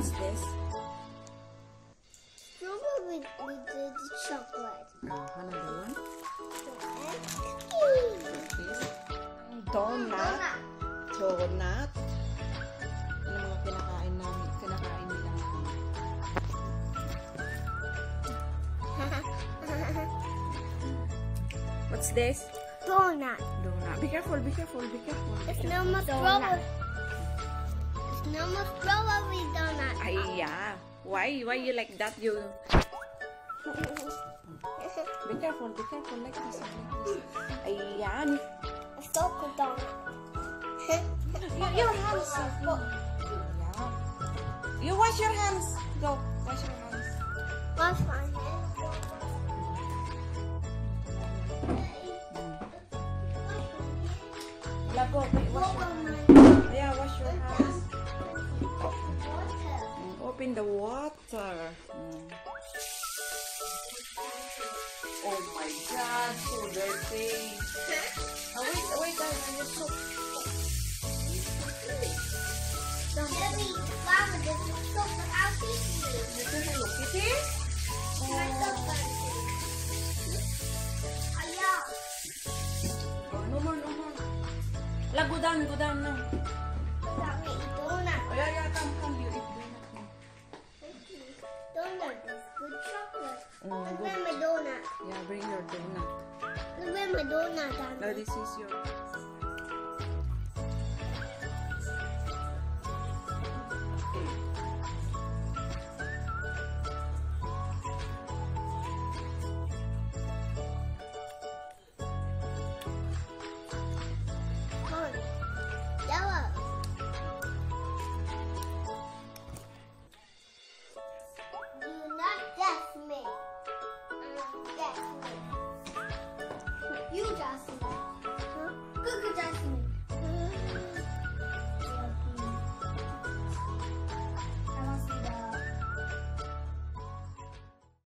What's this? Remember with the chocolate. Uh, another one. Cookies. Donut. Donut. What's this? Donut. Donut. Be careful, be careful, be careful. It's no more strawberry. It's no more strawberry why? Why you like that? You be careful, be careful like this, like this. Ayan. A soccer donut. Your, your hands. Yeah. You wash your hands. Go, wash your hands. Wash my hands. Lago, wait, wash your Water. Yeah, wash your hands. Open the water. Mm. Oh my god, so dirty. Oh, wait, wait, I will soap. Daddy, Mama, this is so I'll teach you. This is Hello Kitty? Oh, no more, no more. La, go down, go down now. Donut. Mm, good. donut. Yeah, bring your donut. Look where my donut Now, this is your